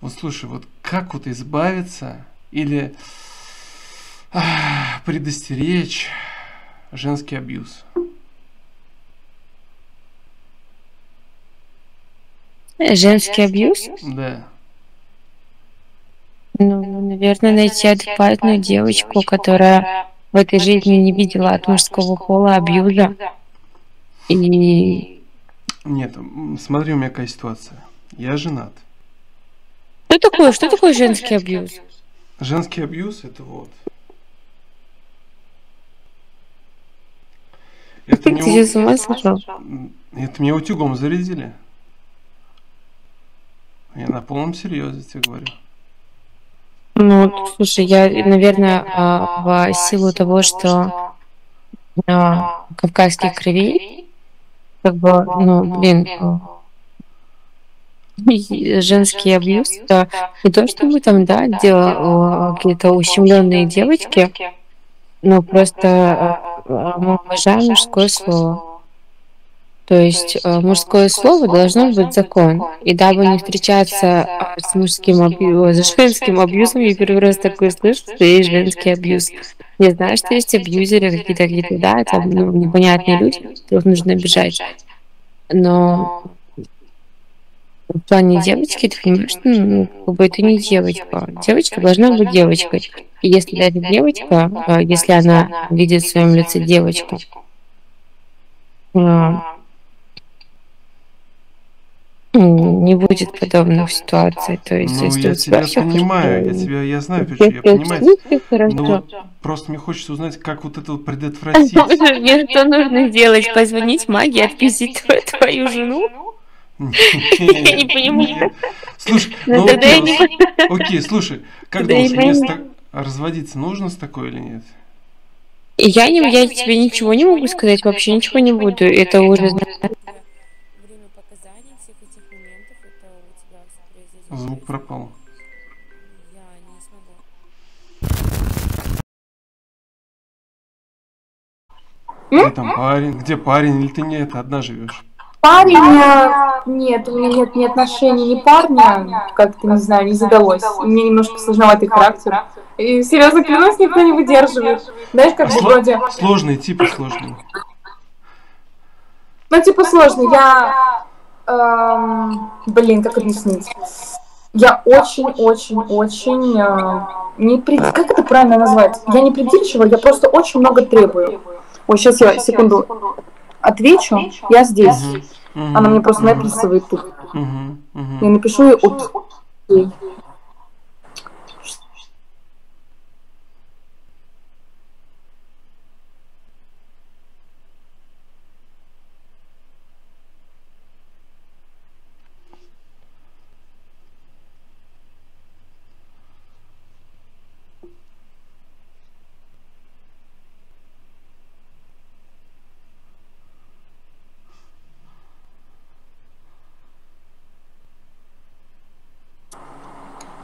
Вот слушай, вот как вот избавиться или а, предостеречь женский абьюз? Женский абьюз? Да. Ну, наверное, найти адекватную девочку, которая в этой жизни не видела от мужского пола абьюза. И... Нет, смотри, у меня какая ситуация. Я женат. Что такое? Что такое женский абьюз? Женский абьюз это вот. Это Ты мне с ума сошел? Это мне утюгом зарядили. Я на полном серьезе тебе говорю. Ну, слушай, я, наверное, а, в силу того, что а, кавказских кровей, как бы, ну, блин, женский абьюз, это не то, что мы там, да, делали какие-то ущемленные девочки, но просто мы уважаем мужское слово. То есть э, мужское слово должно быть закон. И дабы не встречаться а, с мужским абьюзом, с женским абьюзом, я первый раз такое слышу, что есть женский абьюз. Я знаю, что есть абьюзеры какие-то, какие-то, да, это ну, непонятные люди, которых нужно обижать. Но в плане девочки, ты понимаешь, что ну, как бы это не девочка. Девочка должна быть девочкой. И если это девочка, а, если она видит в своем лице девочку, а, не будет подобных ситуаций. То есть, ну, если я тебя понимаю, я тебя, я знаю, почему я понимаю. Но вот просто мне хочется узнать, как вот это вот предотвратить. Мне что нужно сделать? Позвонить маге, отпиздить твою жену? Я не понимаю. Слушай, ну окей, окей, слушай, как думаешь, мне разводиться нужно с такой или нет? Я не, я тебе ничего не могу сказать, вообще ничего не буду. Это уже Звук пропал. Где там парень? Где парень? Или ты не это одна живешь? Парень, нет, у меня нет ни отношений, ни парня, как-то, не знаю, не задалось. Меня немножко сложноватый характер. И серьезно клянусь, никто не выдерживает. Знаешь, как бы вроде... Сложный, типа сложный. Ну, типа сложный. Я... Эм, блин, как объяснить? Я очень-очень-очень... Э, не пред... Как это правильно назвать? Я не придирчива, я просто очень много требую. Ой, сейчас я, секунду отвечу, я здесь. Угу. Она мне просто написывает тут. Угу. Угу. Я напишу ей от.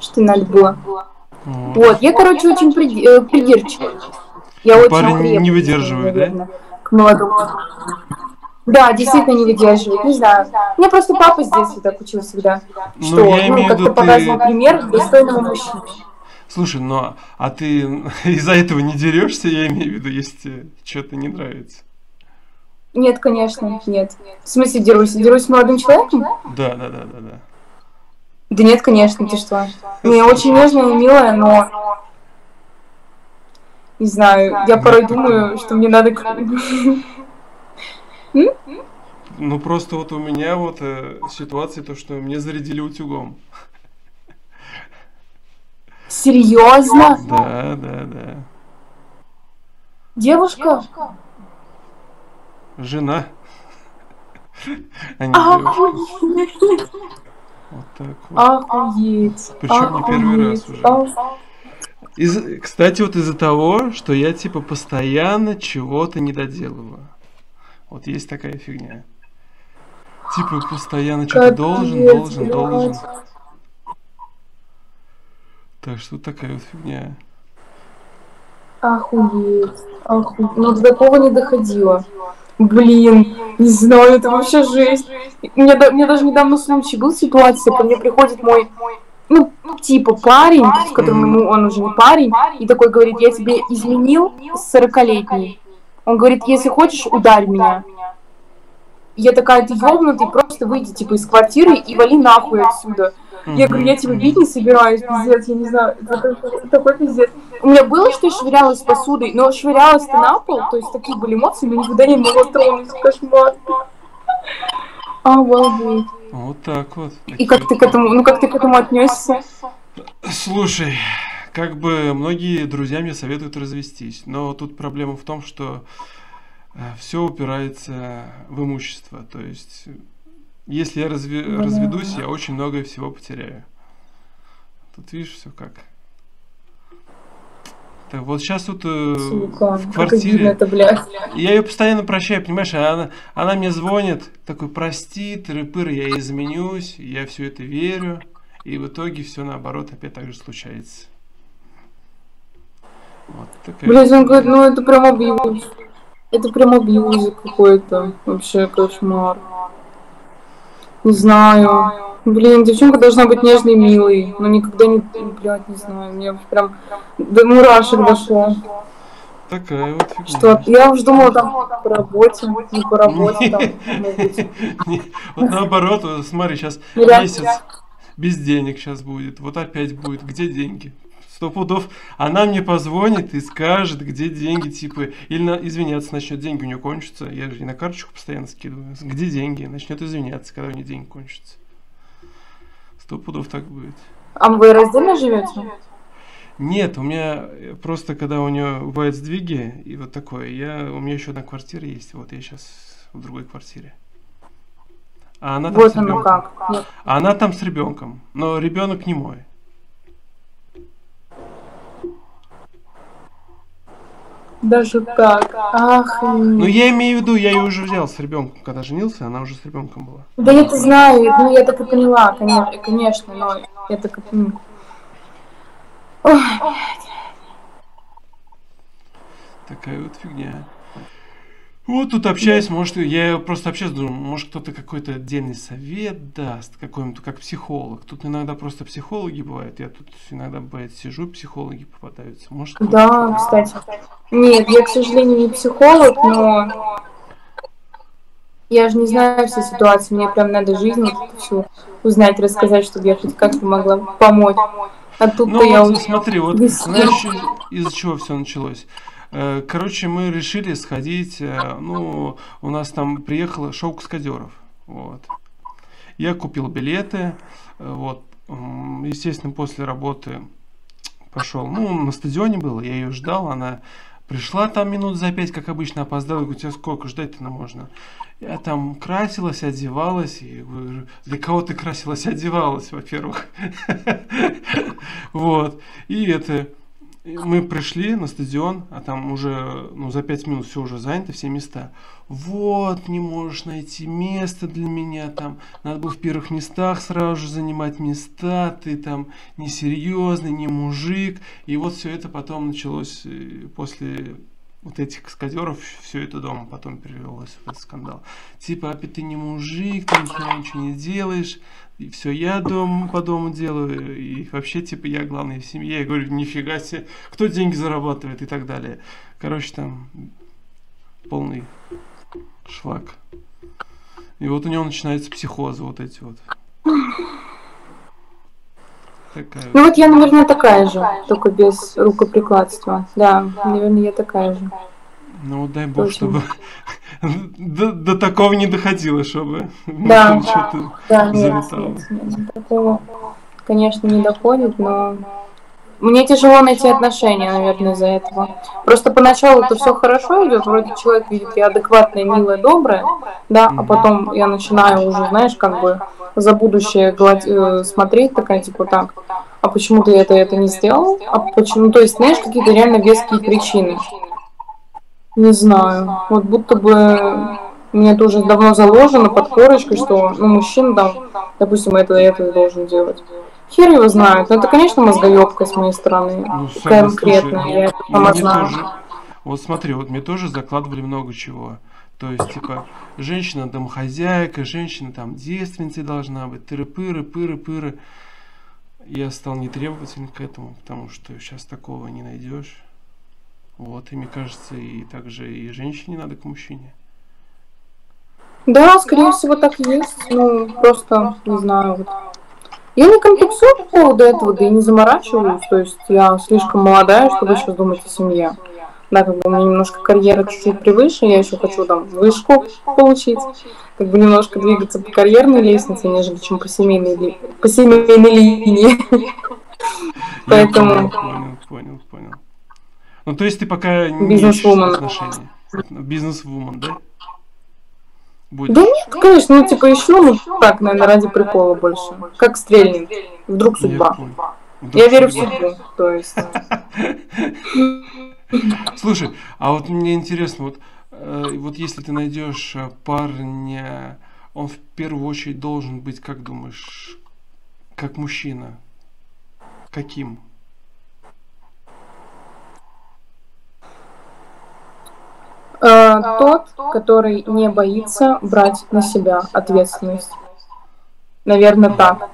Что надо было. Вот. вот, я, короче, очень приди- э, придирчивая. Я очень Парень не выдерживает, наверное, да? К молодому. Да, действительно не выдерживает, не знаю. Мне просто папа с детства так учил всегда, ну, что, ну, ну как-то показывал пример достойного мужчины. Слушай, ну а ты из-за этого не дерешься, я имею в виду, если что-то не нравится? Нет, конечно, нет. В смысле дерусь? Дерусь с молодым человеком? Да, да, да, да, да. Да нет, конечно, ты что. Ну, я очень нежная и милая, но... Не знаю, я порой думаю, что мне надо... Ну, просто вот у меня вот э, ситуация, то, что мне зарядили утюгом. Серьезно? Да, да, да. Девушка? Жена. А не. Вот так вот. Охуеть. Причем не первый раз уже. Из, кстати, вот из-за того, что я типа постоянно чего-то не доделываю. Вот есть такая фигня. Типа постоянно что-то должен, должен, должен. Так что такая вот фигня. Охуеть. Охуеть. Ну, до такого не доходило. Блин, не знаю, это вообще жесть. Мне, мне даже недавно случай был ситуация, ко мне приходит мой, ну, типа парень, с которым ему он уже не парень, и такой говорит, я тебе изменил с 40-летней. Он говорит, если хочешь, ударь меня. Я такая, ты ёбнутый, просто выйди, типа, из квартиры и вали нахуй отсюда. Я говорю, я тебя бить не собираюсь, пиздец, я не знаю, такой пиздец. У меня было, что я швырялась посудой, но швырялась ты на пол, то есть такие были эмоции, но никогда не могла тронуть, кошмар. Обалдеть. Вот так вот. И как ты к этому, ну как ты к этому отнесся? Слушай, как бы многие друзья мне советуют развестись, но тут проблема в том, что все упирается в имущество. То есть, если я разве, да. разведусь, я очень многое всего потеряю. Тут видишь все как. Так вот сейчас тут э, Сука, в квартире. Это, блядь. Я ее постоянно прощаю, понимаешь? Она, она мне звонит, такой, прости, тыры-пыры, я изменюсь, я все это верю. И в итоге все наоборот опять так же случается. Вот такая. Блять, он говорит, ну это прям абьюз. Это прям абьюз какой-то. Вообще кошмар. Не знаю. Блин, девчонка должна быть нежной и милой. Но никогда не... Блядь, не знаю. Мне прям до мурашек дошло. Такая вот фигня. Что, я уже думала там по работе, не по работе там. Вот наоборот, смотри, сейчас месяц без денег сейчас будет. Вот опять будет. Где деньги? сто пудов, она мне позвонит и скажет, где деньги, типа, или на, извиняться начнет, деньги у нее кончатся, я же и на карточку постоянно скидываю, где деньги, начнет извиняться, когда у нее деньги кончатся. Сто пудов так будет. А вы раздельно живете? Нет, у меня просто когда у нее бывают сдвиги и вот такое, я, у меня еще одна квартира есть, вот я сейчас в другой квартире. А она там вот с ребенком. Как. А она там с ребенком, но ребенок не мой. Даже так. Ах. Ну я имею в виду, я ее уже взял с ребенком, когда женился, она уже с ребенком была. Да я это знаю, ну я так и поняла, конечно, конечно, но я так и поняла. Ой, Такая вот фигня. Вот тут общаюсь, может, я просто общаюсь, думаю, может, кто-то какой-то отдельный совет даст, какой-нибудь, как психолог. Тут иногда просто психологи бывают, я тут иногда, бывает, сижу, психологи попадаются. Может, да, кстати. Нет, я, к сожалению, не психолог, но я же не знаю все ситуации, мне прям надо жизнь всю узнать, рассказать, чтобы я хоть как-то могла помочь. А тут ну, я вот, смотри, вот знаешь, из-за чего все началось? Э, короче, мы решили сходить, э, ну, у нас там приехало шоу каскадеров, вот. Я купил билеты, э, вот, естественно, после работы пошел, ну, на стадионе было, я ее ждал, она пришла там минут за пять, как обычно, опоздала, говорю, тебе сколько ждать-то можно? Я там красилась, одевалась, и говорю, для кого ты красилась, одевалась, во-первых. Вот, и это, мы пришли на стадион, а там уже ну, за пять минут все уже занято, все места. Вот, не можешь найти место для меня, там надо было в первых местах сразу же занимать места, ты там несерьезный, не мужик. И вот все это потом началось э, после вот этих каскадеров, все это дома потом перевелось в этот скандал. Типа, опять ты не мужик, ты ничего не делаешь, и все я дом, по дому делаю, и вообще, типа, я главный в семье. Я говорю, нифига себе, кто деньги зарабатывает и так далее. Короче, там полный шлак. И вот у него начинаются психозы вот эти вот. Такая ну вот я, наверное, такая же, только без рукоприкладства. Да, наверное, я такая же. Ну, дай бог, Точно. чтобы до, до такого не доходило, чтобы да, что-то да, залетало. Нет, нет, такого, конечно, не доходит, но мне тяжело найти отношения, наверное, из-за этого. Просто поначалу это все хорошо идет, вроде человек видит, я адекватная, милая, добрая, да, а потом я начинаю уже, знаешь, как бы за будущее гладь, э, смотреть, такая типа так, а почему ты это это не сделал? А почему? То есть, знаешь, какие-то реально веские причины. Не знаю. Вот будто бы мне это уже давно заложено под корочкой, что ну, мужчина там, допустим, это и это должен делать. Хер его знает. Но это, конечно, мозгоебка с моей стороны. Ну, конкретно. Слушай, я это сама знаю. Тоже, вот смотри, вот мне тоже закладывали много чего. То есть, типа, женщина домохозяйка, женщина там девственницей должна быть, тыры-пыры, пыры-пыры. я стал нетребователен к этому, потому что сейчас такого не найдешь. Вот, и мне кажется, и также и женщине надо к мужчине. Да, скорее всего, так и есть. Ну, просто, не знаю, вот. Я не комплексую по поводу этого, да и не заморачиваюсь. То есть я слишком молодая, чтобы еще думать о семье. Да, как бы у меня немножко карьера чуть-чуть превыше, я еще хочу там вышку получить, как бы немножко двигаться по карьерной лестнице, нежели чем по семейной, по семейной линии. Поэтому- понял, понял, понял. Ну, то есть ты пока не ищешь отношений. Бизнес-вумен, да? Будешь. Да нет, конечно, ну типа ищу, ну так, наверное, ради прикола больше. Как стрельнет. Вдруг Я судьба. Вдруг Я верю в судьбу, то есть. Слушай, а вот мне интересно, вот, э, вот если ты найдешь э, парня, он в первую очередь должен быть, как думаешь, как мужчина? Каким? Э, Тот, который не боится брать на себя ответственность. Наверное, так.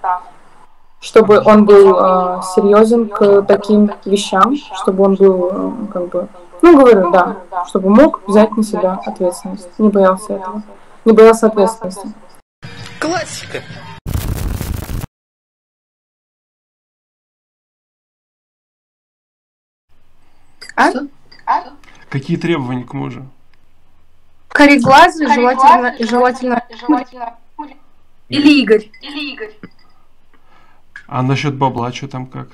Чтобы он был э, серьезен к таким вещам, чтобы он был, э, как бы, ну, говорю, да, чтобы мог взять на себя ответственность. Не боялся этого. Не боялся ответственности. Классика. Какие требования к мужу? Кореглазый, желательно, желательно, или Игорь. А насчет бабла, что там как?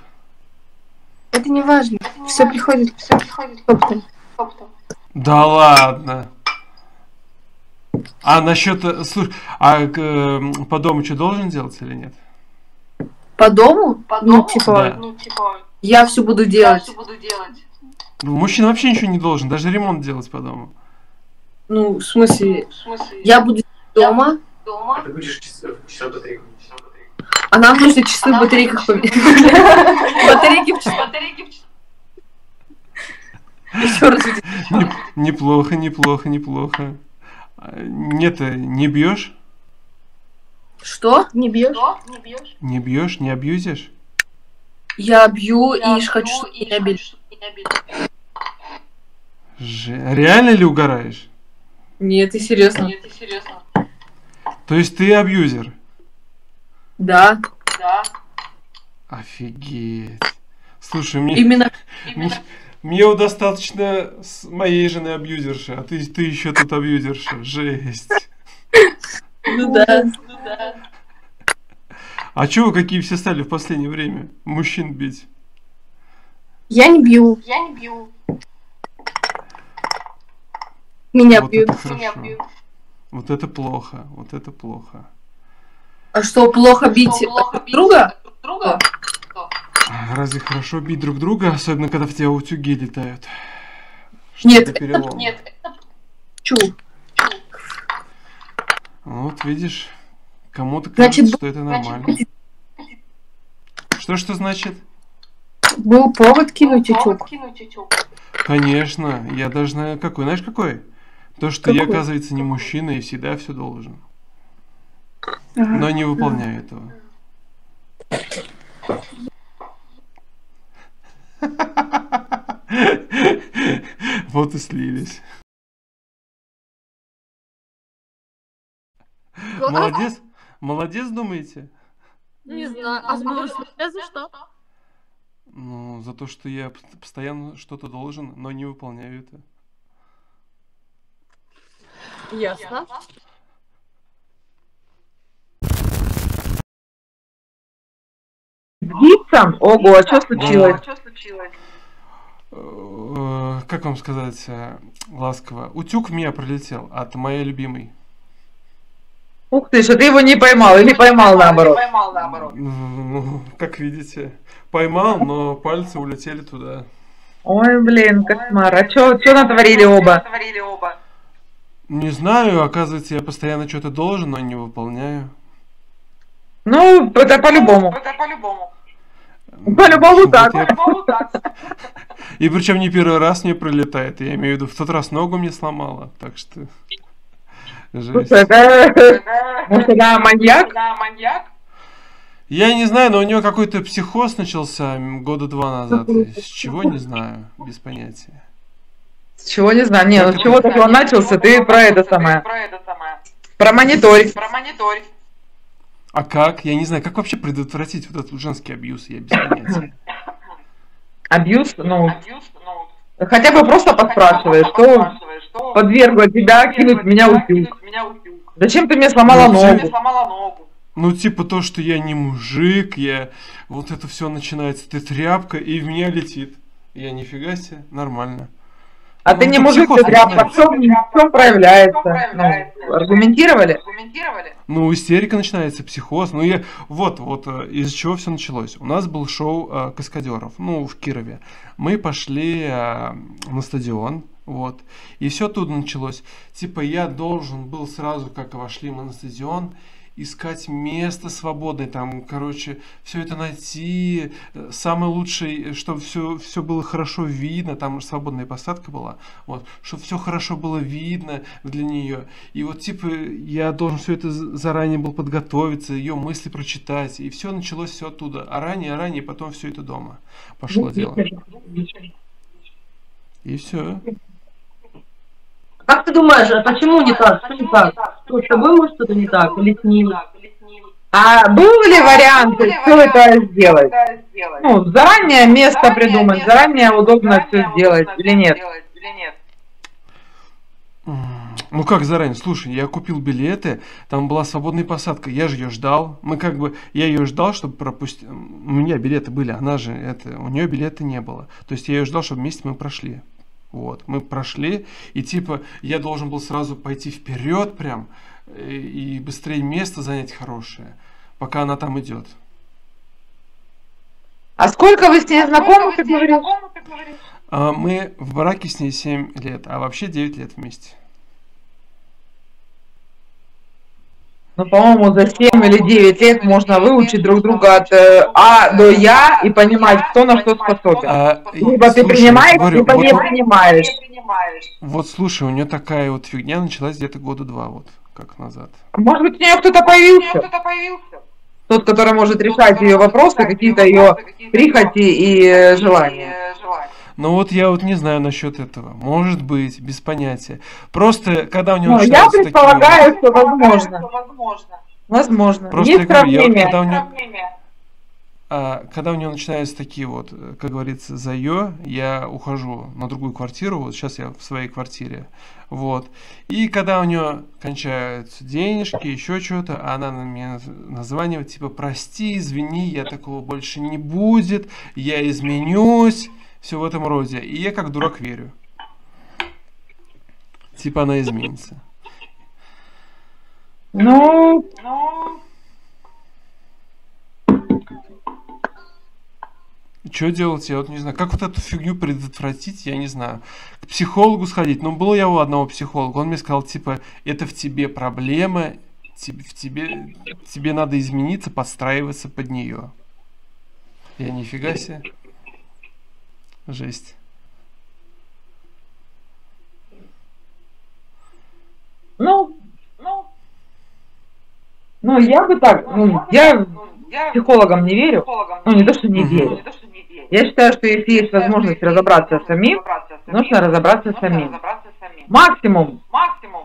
Это не важно. Все приходит, все приходит оптом. Да ладно. А насчет, э, слушай, а э, по дому что должен делать или нет? По дому? Ну, типа, Да. я все буду делать. Ну, Мужчина вообще ничего не должен, даже ремонт делать по дому. Ну, в смысле, я буду дома, Ты будешь часы часов батарейку. а нам нужно часы в батарейках поменять. Батарейки в часах. Еще раз. Не- неплохо, неплохо, неплохо. А, Нет, э, не бьешь? Что? Не бьешь? Не бьешь, не абьюзишь? Я бью и хочу, чтобы меня били. Реально ли угораешь? Нет, ты серьезно? То есть ты абьюзер? Да, Офигеть. Слушай, мне, именно. мне, достаточно с моей жены абьюзерши, а ты, ты еще тут абьюзерша. Жесть. Ну да. А чё вы какие все стали в последнее время? Мужчин бить? Я не бью. Меня вот бьют. это хорошо. Вот это плохо, вот это плохо. А что, плохо бить друг друга? А Разве хорошо бить друг друга, особенно когда в тебя утюги летают? Что Нет, за это- перелом? Чу. Ну, Вот видишь, кому-то Значит, кажется, что это нормально. Что что значит? Был повод кинуть утюг. Конечно, я даже знаю какой. Знаешь какой? То, что я, Какой? оказывается, не мужчина и всегда все должен. Ага. Но не выполняю этого. Вот и слились. Молодец? Молодец, думаете? Не знаю. А за за что? Ну, за то, что я постоянно что-то должен, но не выполняю это. Ясно. Птица? Ого, а что случилось? Э, Как вам сказать э, ласково? Утюг в меня пролетел от моей любимой. Ух ты, что ты его не поймал или поймал наоборот? Ну, как видите, поймал, но пальцы улетели туда. Ой, блин, кошмар. А что натворили оба? Не знаю, оказывается, я постоянно что-то должен, но не выполняю. Ну, это по-любому. По-любому Вот так. я- И причем не первый раз мне пролетает. Я имею в виду, в тот раз ногу мне сломала, так что... Жесть. Это... Может, она маньяк? Я не знаю, но у нее какой-то психоз начался года два назад. С чего, не знаю, без понятия. С чего не знаю. Не, ну с чего такого начался, ты про это самое. Про мониторь. А как? Я не знаю, как вообще предотвратить вот этот женский абьюз, я без понятия. Абьюз, ну, хотя бы просто поспрашиваешь, что подвергло тебя кинуть меня утюг. Зачем ты мне сломала Ну, ногу? Ну, типа то, что я не мужик, я... Вот это все начинается, ты тряпка, и в меня летит. Я нифига себе, нормально. А Ну, ты не это мужик, ты тряпка. В чем, проявляется? Ну, аргументировали? Ну, истерика начинается, психоз. Ну, я... Вот, вот, э, из-за чего все началось. У нас был шоу э, каскадеров, ну, в Кирове. Мы пошли э, на стадион, вот. И все тут началось. Типа, я должен был сразу, как вошли мы на стадион, искать место свободное, там, короче, все это найти, э, самый лучший, чтобы все, все было хорошо видно, там свободная посадка была, вот, чтобы все хорошо было видно для нее. И вот, типа, я должен все это заранее был подготовиться, ее мысли прочитать, и все началось все оттуда. А ранее, а ранее, потом все это дома пошло дело. И все. Как ты думаешь, а почему не так? Что не так? Что, с тобой может что-то не так? Или с ним? А был ли вариант, что это сделать? Ну, заранее место придумать, заранее удобно все сделать или нет? Ну как заранее? Слушай, я купил билеты, там была свободная посадка, я же ее ждал. Мы как бы, я ее ждал, чтобы пропустить. У меня билеты были, она же это, у нее билета не было. То есть я ее ждал, чтобы вместе мы прошли. Вот, мы прошли, и типа я должен был сразу пойти вперед прям э, и быстрее место занять хорошее, пока она там идет. А сколько вы с ней знакомы, как говоришь? А мы в браке с ней 7 лет, а вообще 9 лет вместе. Ну, по-моему, за 7 или 9 лет можно выучить друг друга от э, А до Я и понимать, кто на что способен. А, Либо ты слушай, принимаешь, говорю, либо вот не принимаешь. Вот слушай, у нее такая вот фигня началась где-то года два вот как назад. Может быть, у нее кто-то появился? Тот, который может решать ее вопросы, какие-то ее прихоти и э, желания. Ну вот я вот не знаю насчет этого. Может быть, без понятия. Просто когда у него Ну, я начинаются такие предполагаю, что возможно. Возможно. Просто Есть я говорю, я вот когда у нее, а, когда у нее начинаются такие вот, как говорится, заё, я ухожу на другую квартиру. Вот сейчас я в своей квартире. Вот. И когда у нее кончаются денежки, еще что-то, она на меня наз- названивает, типа, прости, извини, я такого больше не будет, я изменюсь, все в этом роде. И я как дурак верю. Типа она изменится. Ну, Что делать, я вот не знаю. Как вот эту фигню предотвратить, я не знаю. К психологу сходить. Ну, было я у одного психолога. Он мне сказал, типа, это в тебе проблема, тебе, в тебе, тебе надо измениться, подстраиваться под нее. Я нифига себе. Жесть. ну, ну, я бы так, ну, я психологам не верю, ну, не то, что не верю. Я считаю, что если есть возможность разобраться самим, нужно разобраться самим. Максимум,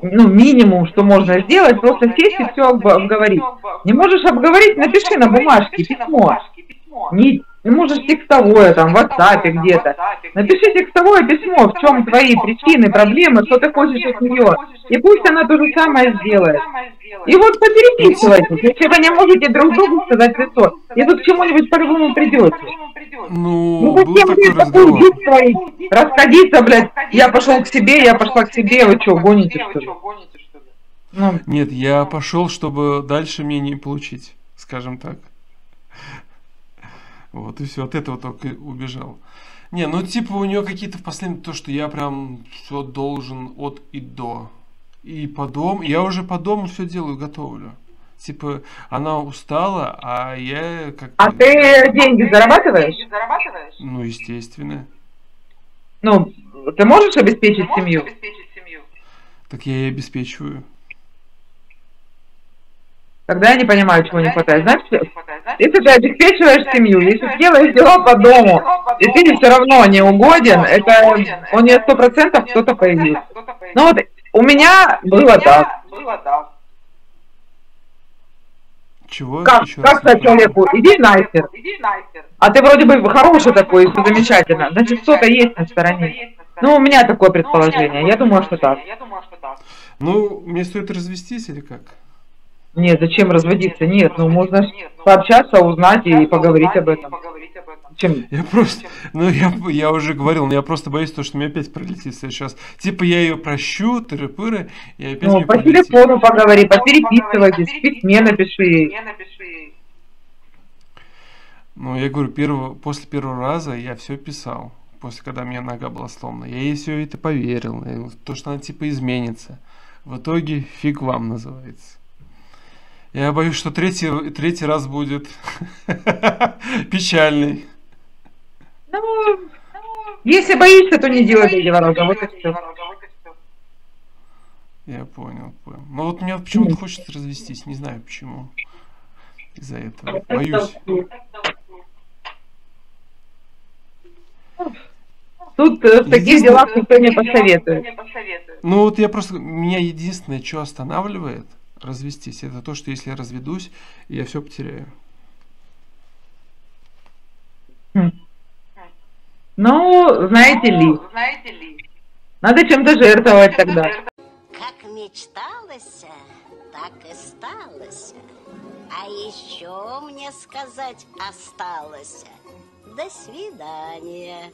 ну, минимум, что можно сделать, просто сесть и все обговорить. Не можешь обговорить, напиши на бумажке письмо. Не, не можешь текстовое, там, в WhatsApp где-то. Напиши текстовое письмо, в чем твои причины, проблемы, что ты хочешь от нее. И пусть она то же самое сделает. И вот попереписывайтесь, если вы не можете друг другу сказать лицо. И вы к чему-нибудь по-любому придете. Ну, Ну был зачем такой мне такую разговор. дичь творить? Расходиться, блядь, я пошел к себе, я пошла к себе, вы что, гоните что ли? Ну, Нет, я пошел, чтобы дальше мне не получить, скажем так. Вот и все, от этого только убежал. Не, ну типа у нее какие-то в последнем то, что я прям все должен от и до. И по дому, я уже по дому все делаю, готовлю. Типа, она устала, а я как а ты деньги зарабатываешь? ну, естественно. Ну, ты можешь обеспечить семью? Так я и обеспечиваю. Тогда я не понимаю, чего не хватает. Знаешь, если ты обеспечиваешь семью, если ты делаешь дела по дому, и ты не все равно не угоден, это у нее сто процентов кто-то появился. Ну вот у меня было так. Чего? Как, Еще как сказать человеку, иди нахер. А ты вроде бы хороший такой, все замечательно. Значит, кто-то есть на стороне. Ну, у меня такое предположение. Я думаю, что так. Ну, мне стоит развестись или как? Нет, зачем разводиться? Нет, ну можно ж пообщаться, узнать и поговорить об этом. Чем? Я просто, ну я, я уже говорил, но я просто боюсь того, что мне опять пролетит сейчас. Типа я ее прощу, тыры-пыры, и опять Ну, по пролетит. телефону поговори, попереписывайтесь, в письме напиши ей. Ну, я говорю, первого, после первого раза я все писал. После, когда у меня нога была сломана. Я ей все это поверил. То, что она типа изменится. В итоге фиг вам называется. Я боюсь, что третий, третий раз будет печальный. Ну, если боишься, то не делай раза, вот и все. Я понял, понял. Но вот мне почему-то хочется развестись, не знаю почему. Из-за этого. Боюсь. Тут э, в таких делах никто не посоветует. Ну вот я просто, меня единственное, что останавливает развестись, это то, что если я разведусь, я все потеряю. Ну, знаете ли, надо чем-то жертвовать тогда. Как мечталось, так и сталось. А еще мне сказать осталось. До свидания.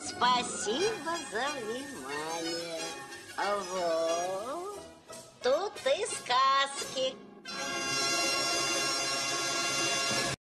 Спасибо за внимание. Вот. Тут и сказки.